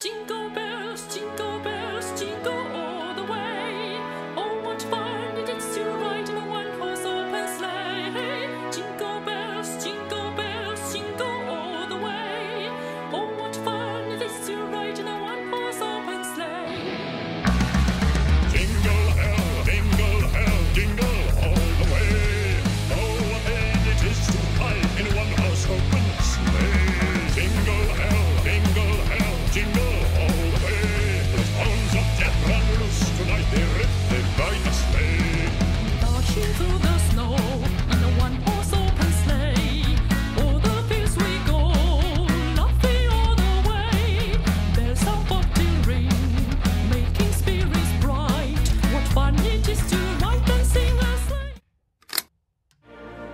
Jingle bells,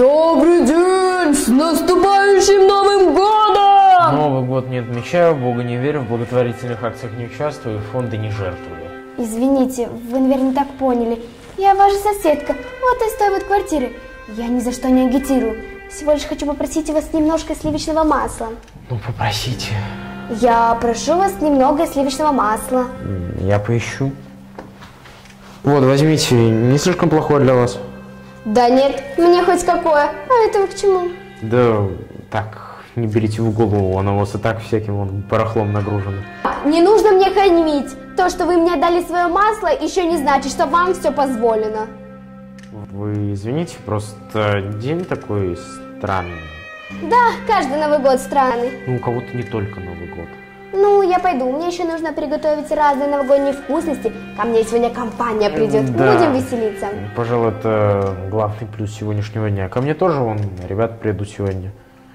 Добрый день! С наступающим Новым годом! Новый год не отмечаю, в Бога не верю, в благотворительных акциях не участвую, фонды не жертвую. Извините, вы, наверное, не так поняли. Я ваша соседка, вот из той вот квартиры. Я ни за что не агитирую. Всего лишь хочу попросить у вас немножко сливочного масла. Ну, попросите. Я прошу вас немного сливочного масла. Я поищу. Вот, возьмите, не слишком плохое для вас. Да нет, мне хоть какое. А это вы к чему? Да, так, не берите в голову, оно у вас и так всяким вон барахлом нагружено. Не нужно мне хамить. То, что вы мне дали свое масло, еще не значит, что вам все позволено. Вы извините, просто день такой странный. Да, каждый Новый год странный. Ну, у кого-то не только Новый год. Ну, я пойду. Мне еще нужно приготовить разные новогодние вкусности. Ко мне сегодня компания придет. Да. Будем веселиться. Пожалуй, это главный плюс сегодняшнего дня. Ко мне тоже вон ребята придут сегодня.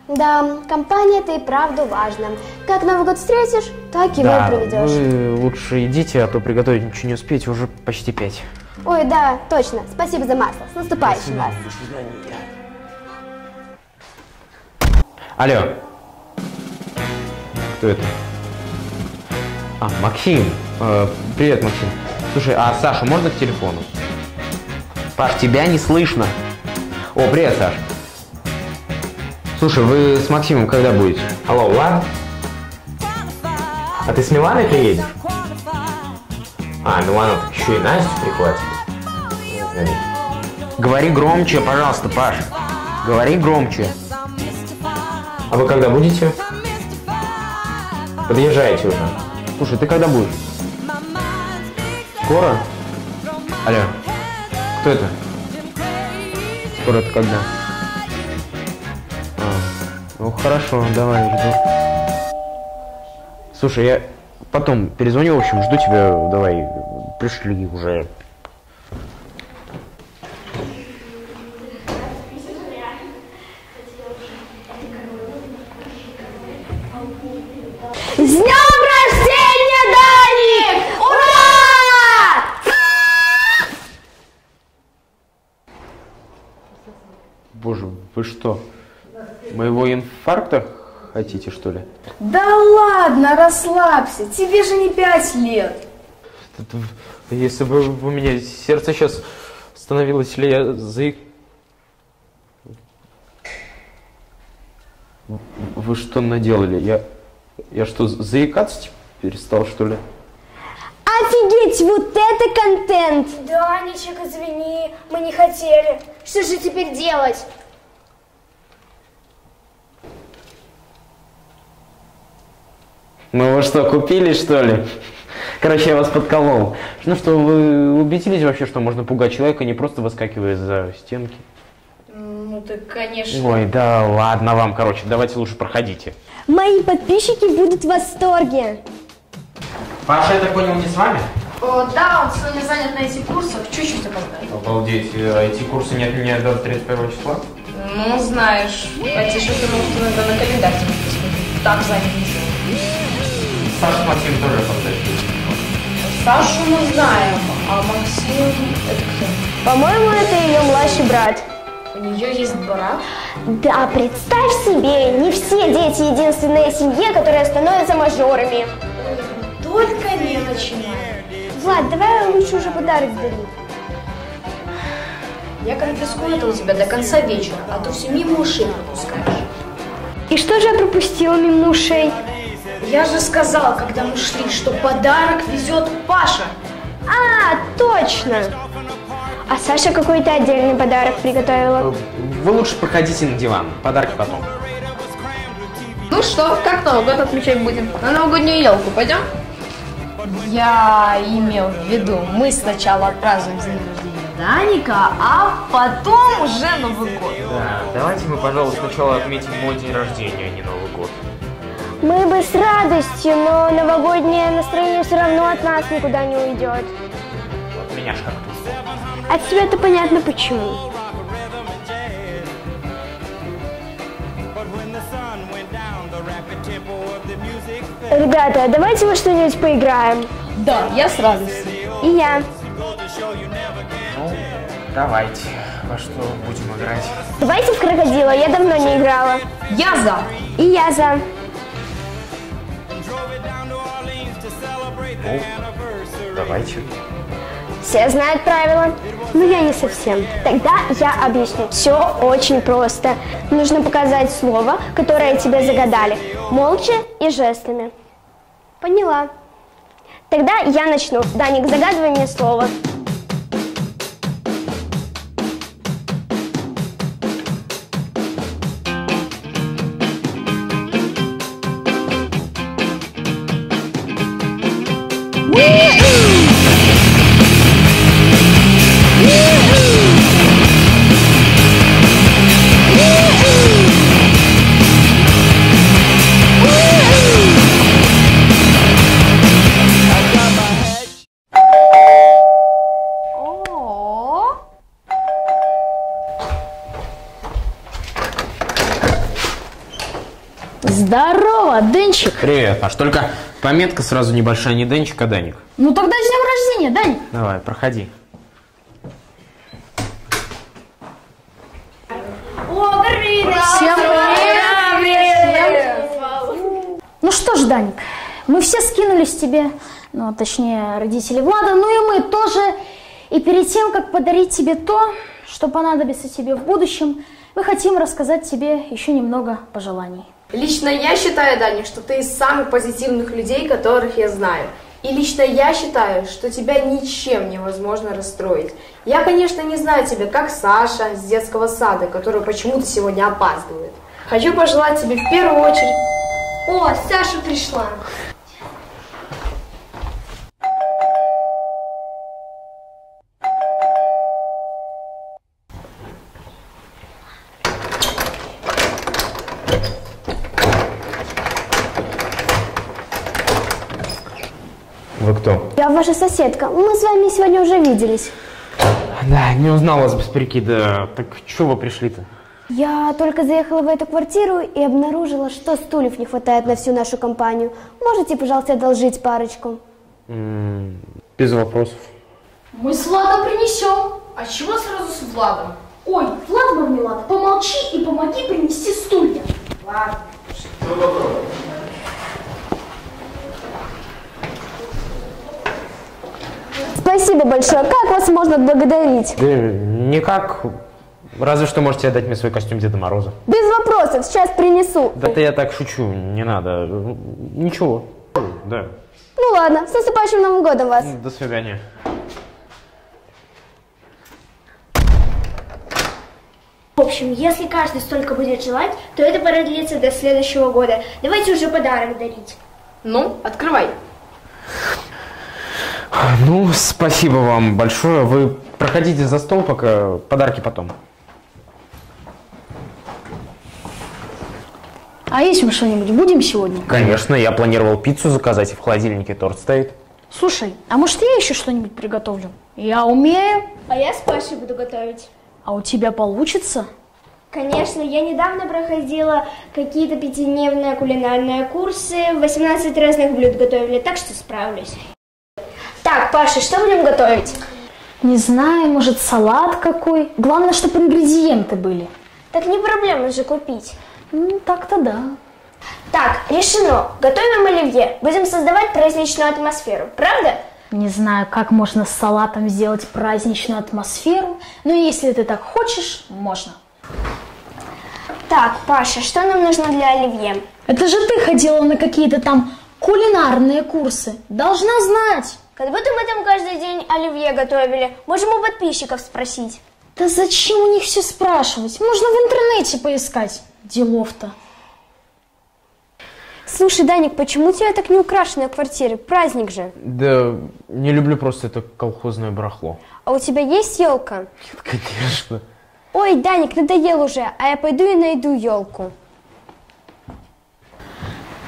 Да, компания это и правда важно. Как Новый год встретишь, так его да, и проведешь. вы лучше идите, а то приготовить ничего не успеете, уже почти пять. Ой, да, точно. Спасибо за масло. С наступающим вас. До свидания. Алло. Кто это? А, Максим. Э, привет, Максим. Слушай, а Сашу можно к телефону? Паш, тебя не слышно. О, привет, Саш. Слушай, вы с Максимом когда будете? Алло, Влад? А ты с Миланой приедешь? А, Милана так еще и Настю прихватит. Говори громче, пожалуйста, Паш. Говори громче. А вы когда будете? Подъезжаете уже. Слушай, ты когда будешь? Скоро? Алло. Кто это? Скоро это когда? А, ну хорошо, давай, жду. Слушай, я потом перезвоню, в общем, жду тебя, давай, пришли уже. Боже, вы что, моего инфаркта хотите, что ли? Да ладно, расслабься, тебе же не пять лет. Если бы у меня сердце сейчас становилось, или я заик... Вы что наделали? Я, я что, заикаться теперь стал, что ли? Офигеть, вот это контент! Данечек, извини, мы не хотели. Что же теперь делать? Ну вы что, купили что ли? Короче, я вас подколол. Ну что, вы убедились вообще, что можно пугать человека, не просто выскакивая за стенки? Ну так, конечно. Ой, да ладно вам, короче, давайте лучше проходите. Мои подписчики будут в восторге. Паша, я так понял, не с вами? О, да, он сегодня занят на этих курсах, чуть-чуть опоздает. Обалдеть, эти курсы нет меня до 31 числа? Ну, знаешь, айтишек ему иногда на календарь посмотреть. Так занят не. Саша Максим тоже опоздает. Сашу мы знаем, а Максим это кто? По-моему, это ее младший брат. У нее есть брат? Да, представь себе, не все дети единственная семья, которая становится мажорами. Только не начинай. Влад, давай лучше уже подарок дари. Я конфискую это у тебя до конца вечера, а то все мимо ушей пропускаешь. И что же я пропустила мимо ушей? Я же сказал, когда мы шли, что подарок везет Паша. А, точно. А Саша какой-то отдельный подарок приготовила. Вы лучше проходите на диван, подарки потом. Ну что, как Новый год отмечать будем? На новогоднюю елку пойдем? Я имел в виду, мы сначала отпразднуем день рождения Даника, а потом уже Новый год. Да, давайте мы, пожалуй, сначала отметим мой день рождения, а не Новый год. Мы бы с радостью, но новогоднее настроение все равно от нас никуда не уйдет. От меня ж как-то. От тебя это понятно почему. Ребята, давайте мы что-нибудь поиграем. Да, я с радостью. И я. Ну, давайте. Во что будем играть? Давайте в крокодила, я давно не играла. Я за. И я за. Ну, давайте. Все знают правила, но я не совсем. Тогда я объясню. Все очень просто. Нужно показать слово, которое тебе загадали, молча и жестами. Поняла. Тогда я начну. Даник, загадывай мне слово. Здорово, Денчик. Привет, Паш. Только пометка сразу небольшая, не Денчик, а Даник. Ну тогда с днем рождения, Дань. Давай, проходи. Всем Ну что ж, Даник, мы все скинулись тебе, ну, точнее, родители Влада, ну и мы тоже. И перед тем, как подарить тебе то, что понадобится тебе в будущем, мы хотим рассказать тебе еще немного пожеланий. Лично я считаю, Даня, что ты из самых позитивных людей, которых я знаю. И лично я считаю, что тебя ничем невозможно расстроить. Я, конечно, не знаю тебя, как Саша с детского сада, который почему-то сегодня опаздывает. Хочу пожелать тебе в первую очередь... О, Саша пришла. Вы кто? Я ваша соседка. Мы с вами сегодня уже виделись. Да, не узнал вас без прикида. Так что вы пришли-то? Я только заехала в эту квартиру и обнаружила, что стульев не хватает на всю нашу компанию. Можете, пожалуйста, одолжить парочку? М, Без вопросов. Мы с Владом принесем. А чего сразу с Владом? Ой, Влад Мармелад, помолчи и помоги принести стулья. Ладно. Спасибо большое. Как вас можно благодарить? Да никак. Разве что можете отдать мне свой костюм Деда Мороза. Без вопросов. Сейчас принесу. Да это я так шучу, не надо. Ничего. Да. Ну ладно. С наступающим Новым годом вас. До свидания. В общем, если каждый столько будет желать, то это продлится до следующего года. Давайте уже подарок дарить. Ну, открывай. Ну, спасибо вам большое. Вы проходите за стол, пока подарки потом. А есть мы что-нибудь будем сегодня? Конечно, я планировал пиццу заказать, и в холодильнике торт стоит. Слушай, а может я еще что-нибудь приготовлю? Я умею. А я с Пашей буду готовить. А у тебя получится? Конечно, я недавно проходила какие-то пятидневные кулинарные курсы, 18 разных блюд готовили, так что справлюсь. Так, Паша, что будем готовить? Не знаю, может салат какой. Главное, чтобы ингредиенты были. Так не проблема же купить. Ну, так-то да. Так, решено. Готовим оливье. Будем создавать праздничную атмосферу, правда? Не знаю, как можно с салатом сделать праздничную атмосферу, но если ты так хочешь, можно. Так, Паша, что нам нужно для оливье? Это же ты ходила на какие-то там кулинарные курсы. Должна знать. Как будто мы там каждый день оливье готовили. Можем у подписчиков спросить. Да зачем у них все спрашивать? Можно в интернете поискать. Делов-то. Слушай, Даник, почему у тебя так не украшена квартира? Праздник же. Да не люблю просто это колхозное барахло. А у тебя есть елка? Конечно. Ой, Даник, надоел уже, а я пойду и найду елку.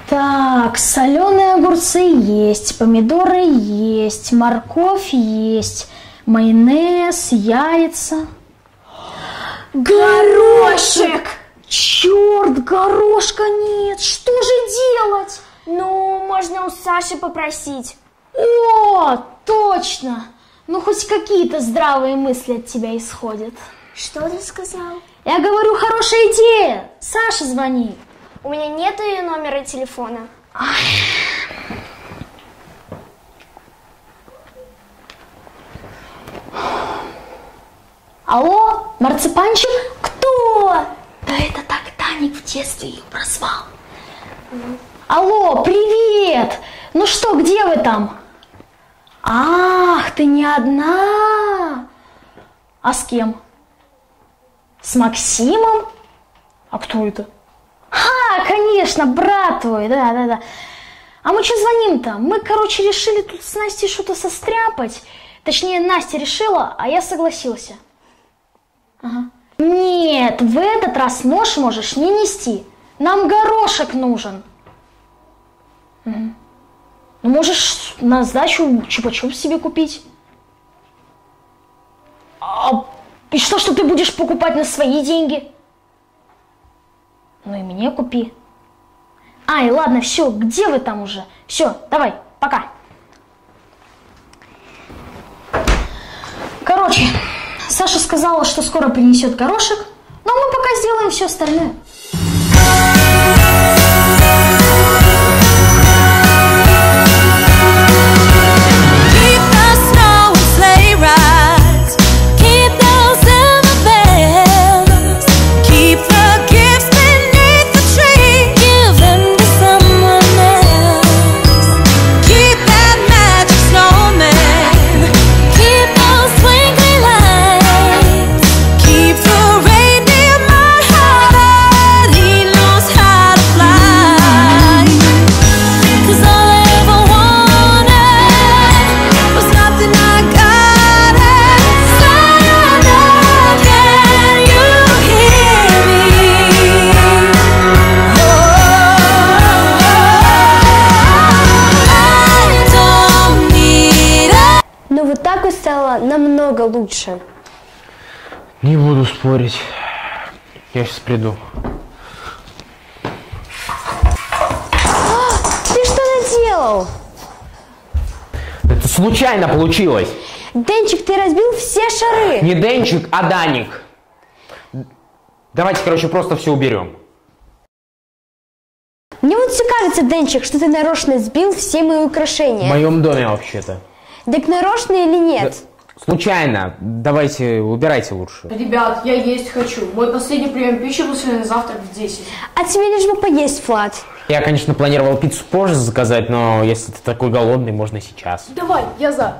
Так, соленые огурцы есть, помидоры есть, морковь есть, майонез, яйца. Горошек! Черт, горошка нет! Что же делать? Ну, можно у Саши попросить. О, точно! Ну, хоть какие-то здравые мысли от тебя исходят. Что ты сказал? Я говорю, хорошая идея. Саша, звони. У меня нет ее номера телефона. Алло, марципанчик? Кто? Да это так Таник в детстве ее прозвал. Алло, привет! Ну что, где вы там? Ах, ты не одна. А с кем? С Максимом? А кто это? А, конечно, брат твой, да, да, да. А мы что звоним-то? Мы, короче, решили тут с Настей что-то состряпать. Точнее, Настя решила, а я согласился. Ага. Нет, в этот раз нож можешь не нести. Нам горошек нужен. Ну, можешь на сдачу чупа-чуп себе купить. А, и что, что ты будешь покупать на свои деньги? Ну и мне купи. Ай, ладно, все, где вы там уже? Все, давай, пока. Короче, Саша сказала, что скоро принесет горошек, но мы пока сделаем все остальное. Стало намного лучше. Не буду спорить. Я сейчас приду. Ты что наделал? Это случайно получилось. Денчик, ты разбил все шары. Не Денчик, а Даник. Давайте, короче, просто все уберем. Мне вот все кажется, Денчик, что ты нарочно сбил все мои В украшения. моем доме вообще-то. Так нарочно или нет? Случайно. Давайте, убирайте лучше. Ребят, я есть хочу. Мой последний прием пищи был сегодня на завтрак в 10. А тебе лишь бы поесть, Влад. Я, конечно, планировал пиццу позже заказать, но если ты такой голодный, можно сейчас. Давай, я за.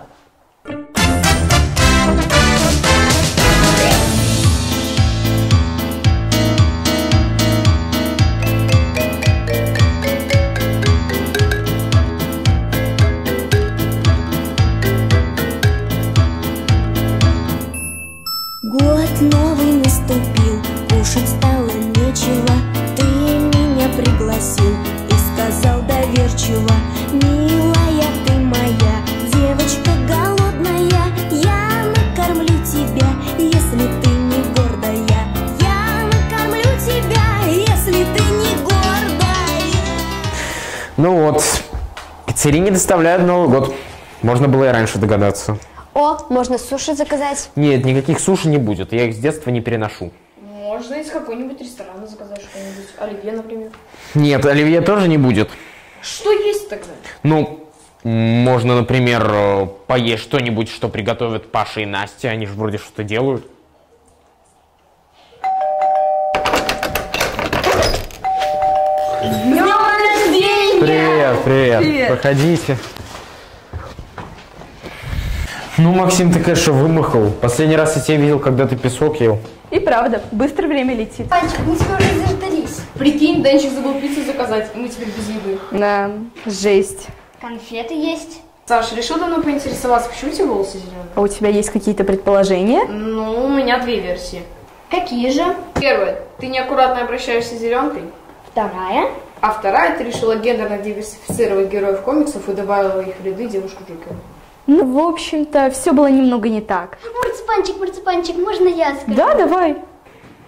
Не доставляют Новый год. Можно было и раньше догадаться. О, можно суши заказать. Нет, никаких суши не будет. Я их с детства не переношу. Можно из какой-нибудь ресторана заказать что-нибудь. Оливье, например. Нет, оливье тоже не будет. Что есть тогда? Ну, можно, например, э, поесть что-нибудь, что приготовят Паша и Настя. Они же вроде что-то делают. Привет, привет, Проходите. Ну, Максим, ты, конечно, вымахал. Последний раз я тебя видел, когда ты песок ел. И правда, быстро время летит. Панчик, мы тебя уже заждались. Прикинь, Денчик забыл пиццу заказать, и мы теперь без еды. Да, жесть. Конфеты есть. Саша, решил давно поинтересоваться, почему у тебя волосы зеленые? А у тебя есть какие-то предположения? Ну, у меня две версии. Какие же? Первая, ты неаккуратно обращаешься с зеленкой. Вторая. А вторая, ты решила гендерно диверсифицировать героев комиксов и добавила в их ряды девушку Джокера. Ну, в общем-то, все было немного не так. Марципанчик, марципанчик, можно я скажу? Да, давай.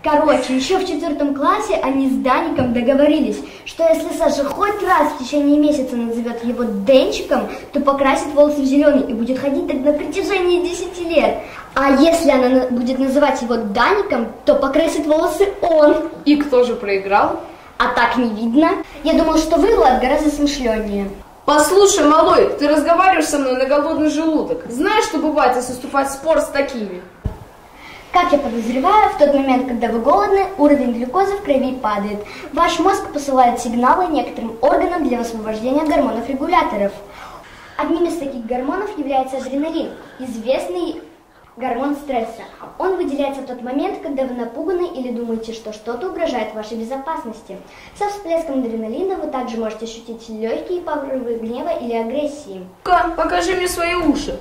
Короче, еще в четвертом классе они с Даником договорились, что если Саша хоть раз в течение месяца назовет его Денчиком, то покрасит волосы в зеленый и будет ходить так на протяжении 10 лет. А если она на- будет называть его Даником, то покрасит волосы он. И кто же проиграл? А так не видно. Я думал, что вы, Влад, гораздо смышленнее. Послушай, малой, ты разговариваешь со мной на голодный желудок. Знаешь, что бывает, если вступать в спор с такими? Как я подозреваю, в тот момент, когда вы голодны, уровень глюкозы в крови падает. Ваш мозг посылает сигналы некоторым органам для высвобождения гормонов-регуляторов. Одним из таких гормонов является адреналин, известный гормон стресса. Он выделяется в тот момент, когда вы напуганы или думаете, что что-то угрожает вашей безопасности. Со всплеском адреналина вы также можете ощутить легкие порывы гнева или агрессии. Ка, покажи мне свои уши.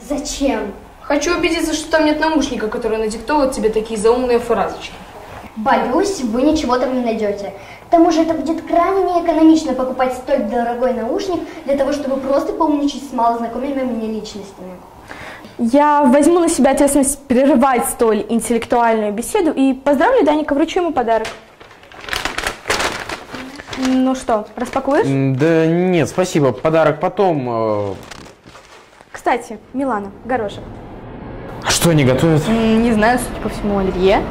Зачем? Хочу убедиться, что там нет наушника, который надиктовывает тебе такие заумные фразочки. Боюсь, вы ничего там не найдете. К тому же это будет крайне неэкономично покупать столь дорогой наушник для того, чтобы просто поумничать с малознакомыми мне личностями. Я возьму на себя ответственность прерывать столь интеллектуальную беседу и поздравлю Даника, вручу ему подарок. Ну что, распакуешь? Да нет, спасибо. Подарок потом. э, Кстати, Милана, горошек. А что они готовят? Не знаю, судя по всему, оливье.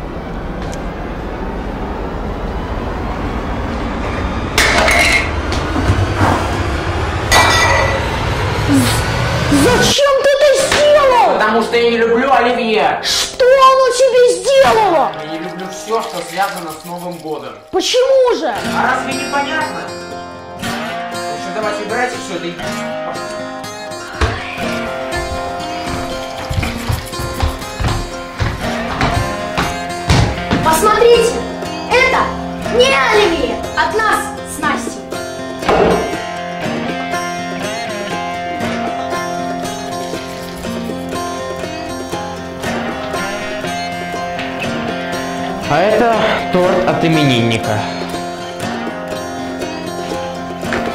Зачем? Потому что я не люблю оливье. Что оно тебе сделало? Я не люблю все, что связано с Новым годом. Почему же? А разве не понятно? В общем, давайте убирайте все это и... Посмотрите, это не оливье от нас А это торт от именинника.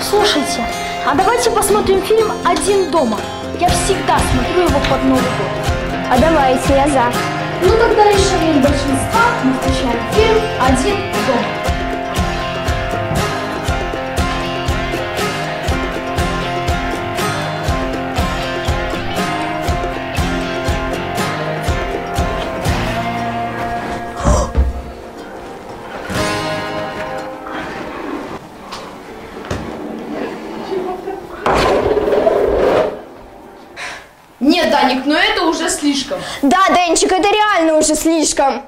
Слушайте, а давайте посмотрим фильм «Один дома». Я всегда смотрю его под год. А давайте, я за. Ну тогда решением большинства мы включаем фильм «Один дома». Да, Денчик, это реально уже слишком.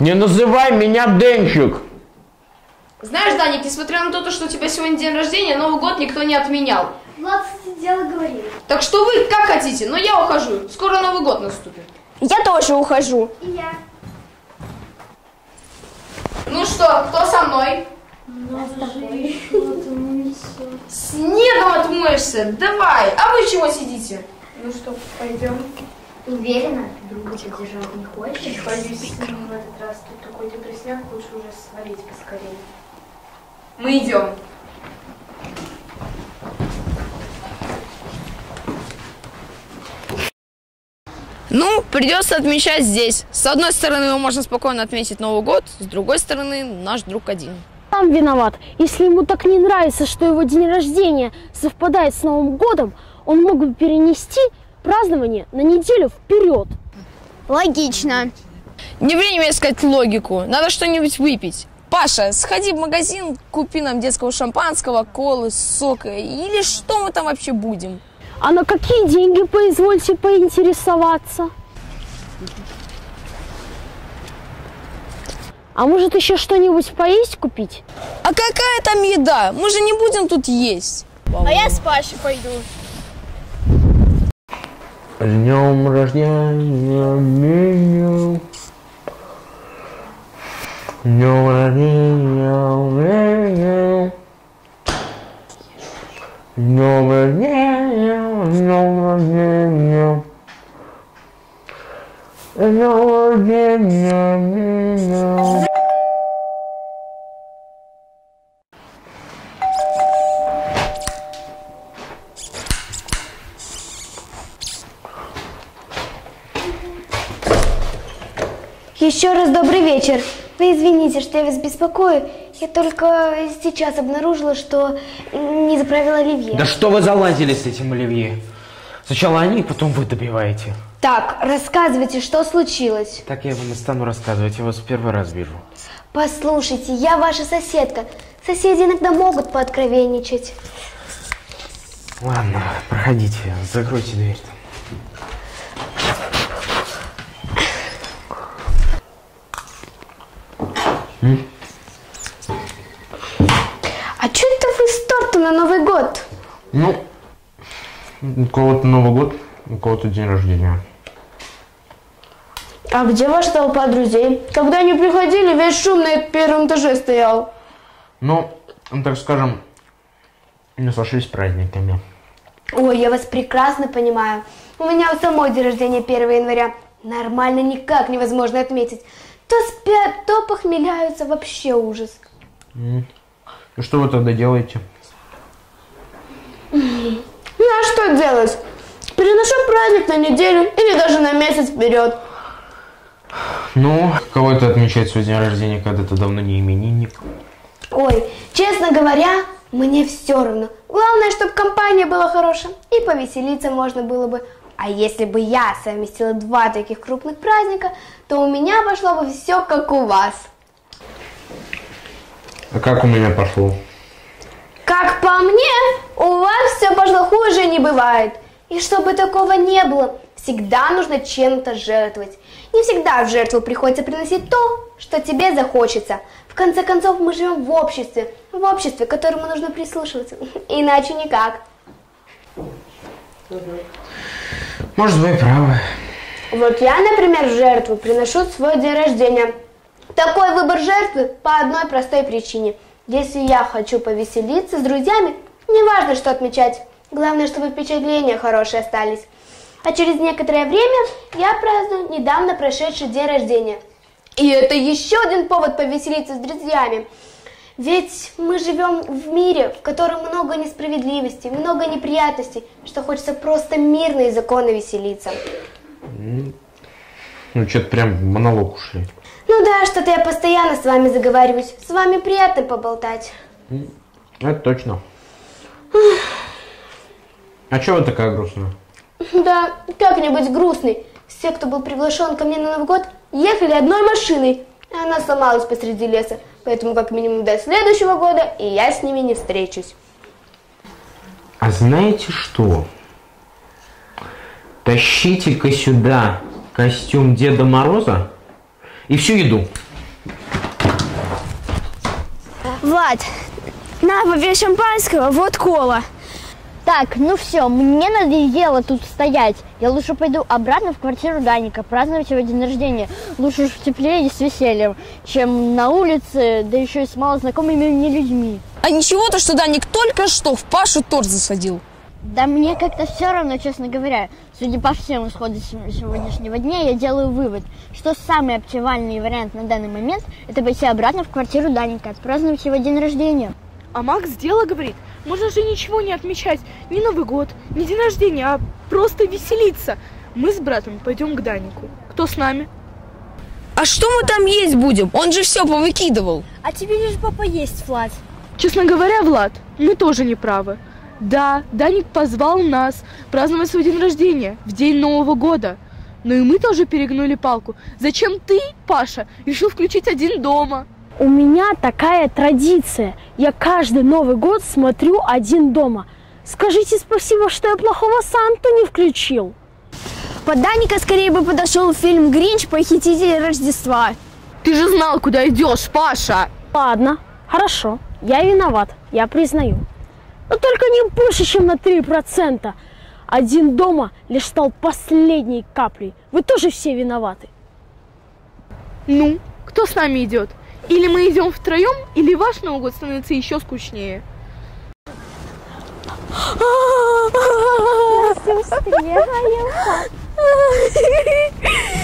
Не называй меня Денчик. Знаешь, Даник, несмотря на то, что у тебя сегодня день рождения, Новый год никто не отменял. Влад, кстати, дело говорил. Так что вы как хотите, но я ухожу. Скоро Новый год наступит. Я тоже ухожу. И я. Ну что, кто со мной? Снегом отмоешься, давай. А вы чего сидите? Ну что, пойдем. Уверена, друга поддержать не хочешь? Боюсь, в этот раз тут такой депресняк, лучше уже свалить поскорее. Мы идем. Ну, придется отмечать здесь. С одной стороны, мы можем спокойно отметить Новый год, с другой стороны, наш друг один. Сам виноват. Если ему так не нравится, что его день рождения совпадает с Новым годом, он мог бы перенести празднование на неделю вперед. Логично. Не время искать логику, надо что-нибудь выпить. Паша, сходи в магазин, купи нам детского шампанского, колы, сока или что мы там вообще будем. А на какие деньги, позвольте поинтересоваться? А может еще что-нибудь поесть купить? А какая там еда? Мы же не будем тут есть. А я с Пашей пойду. С днем рождения. С днем рождения. С днем рождения, днем рождения. Днем рождения меня. Еще раз добрый вечер. Вы извините, что я вас беспокою. Я только сейчас обнаружила, что не заправила оливье. Да что вы залазили с этим оливье? Сначала они, потом вы добиваете. Так, рассказывайте, что случилось. Так я вам и стану рассказывать, я вас в первый раз вижу. Послушайте, я ваша соседка. Соседи иногда могут пооткровенничать. Ладно, проходите, закройте дверь. А что это вы с торта на Новый год? Ну, у кого-то Новый год, у кого-то день рождения. А где ваша толпа друзей? Когда они приходили, весь шум на первом этаже стоял. Ну, так скажем, не сошлись праздниками. Ой, я вас прекрасно понимаю. У меня у самой день рождения 1 января. Нормально никак невозможно отметить. То спят, то похмеляются. Вообще ужас. М. И что вы тогда делаете? Ну а что делать? Переношу праздник на неделю или даже на месяц вперед. Ну, кого-то отмечать свой день рождения, когда ты давно не именинник. Ой, честно говоря, мне все равно. Главное, чтобы компания была хорошая и повеселиться можно было бы. А если бы я совместила два таких крупных праздника, то у меня пошло бы все как у вас. А как у меня пошло? Как по мне, у вас все пошло хуже не бывает. И чтобы такого не было, всегда нужно чем-то жертвовать. Не всегда в жертву приходится приносить то, что тебе захочется. В конце концов, мы живем в обществе, в обществе, к которому нужно прислушиваться. Иначе никак. Может, вы правы. Вот я, например, в жертву приношу свой день рождения. Такой выбор жертвы по одной простой причине. Если я хочу повеселиться с друзьями, неважно, что отмечать. Главное, чтобы впечатления хорошие остались. А через некоторое время я праздную недавно прошедший день рождения. И это еще один повод повеселиться с друзьями. Ведь мы живем в мире, в котором много несправедливости, много неприятностей, что хочется просто мирно и законно веселиться. Ну, что-то прям в монолог ушли. Ну да, что-то я постоянно с вами заговариваюсь. С вами приятно поболтать. Это точно. А чего вы такая грустная? Да, как-нибудь грустный. Все, кто был приглашен ко мне на Новый год, ехали одной машиной. И она сломалась посреди леса. Поэтому как минимум до следующего года и я с ними не встречусь. А знаете что? Тащите-ка сюда костюм Деда Мороза и всю еду. Влад, на, попей шампанского, вот кола. Так, ну все, мне надоело тут стоять. Я лучше пойду обратно в квартиру Даника, праздновать его день рождения. Лучше уж в теплее и с весельем, чем на улице, да еще и с малознакомыми мне людьми. А ничего-то, что Даник только что в Пашу торт засадил. Да мне как-то все равно, честно говоря. Судя по всем исходам сегодняшнего дня, я делаю вывод, что самый оптимальный вариант на данный момент – это пойти обратно в квартиру Даника, отпраздновать его день рождения. А Макс дело говорит. Можно же ничего не отмечать. Ни Новый год, ни день рождения, а просто веселиться. Мы с братом пойдем к Данику. Кто с нами? А что мы там есть будем? Он же все повыкидывал. А тебе лишь бы поесть, Влад. Честно говоря, Влад, мы тоже не правы. Да, Даник позвал нас праздновать свой день рождения в день Нового года. Но и мы тоже перегнули палку. Зачем ты, Паша, решил включить один дома? У меня такая традиция. Я каждый Новый год смотрю один дома. Скажите спасибо, что я плохого Санту не включил. Под Даника скорее бы подошел фильм «Гринч. Похититель Рождества». Ты же знал, куда идешь, Паша! Ладно, хорошо. Я виноват, я признаю. Но только не больше, чем на 3%. Один дома лишь стал последней каплей. Вы тоже все виноваты. Ну, кто с нами идет? Или мы идем втроем, или ваш Новый год становится еще скучнее.